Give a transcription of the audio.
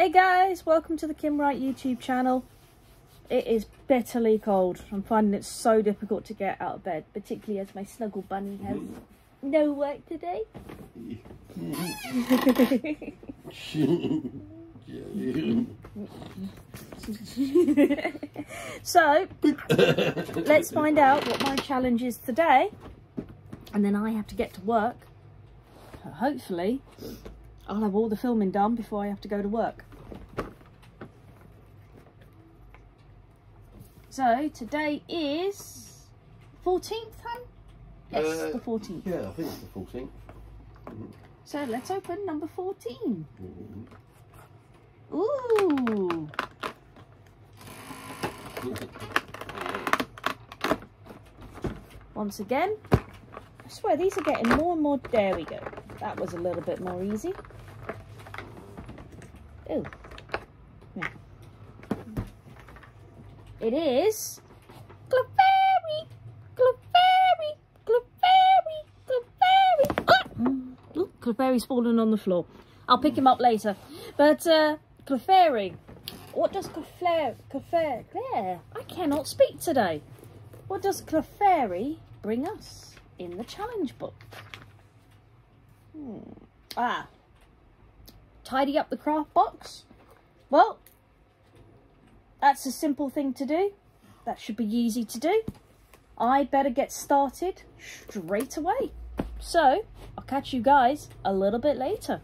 Hey guys, welcome to the Kimber Wright YouTube channel. It is bitterly cold. I'm finding it so difficult to get out of bed, particularly as my snuggle bunny has no work today. so, let's find out what my challenge is today. And then I have to get to work. Hopefully, I'll have all the filming done before I have to go to work. So today is 14th, hun? Yes, Uh, the 14th. Yeah, I think it's the 14th. So let's open number 14. Mm-hmm. Ooh. Once again, I swear these are getting more and more. There we go. That was a little bit more easy. Ooh. It is Clefairy, Clefairy, Clefairy, Clefairy. Ah! Look, Clefairy's fallen on the floor. I'll pick him up later. But uh, Clefairy, what does Clefairy, Clefairy, Claire, I cannot speak today. What does Clefairy bring us in the challenge book? Hmm. Ah, tidy up the craft box. Well, that's a simple thing to do. That should be easy to do. I better get started straight away. So, I'll catch you guys a little bit later.